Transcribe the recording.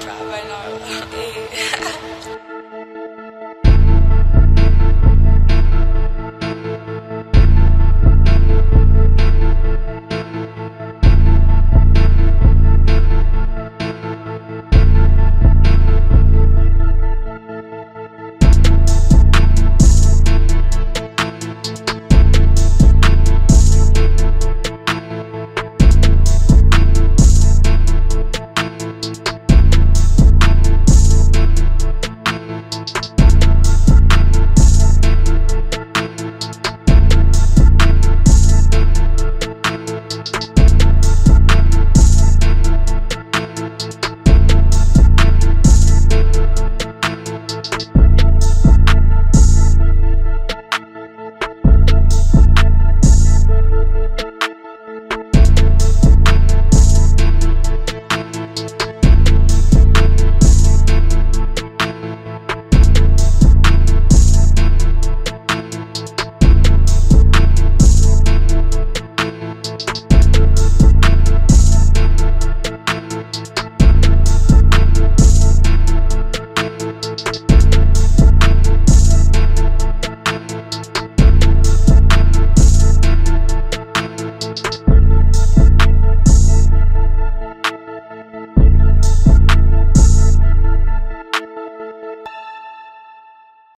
Probably not.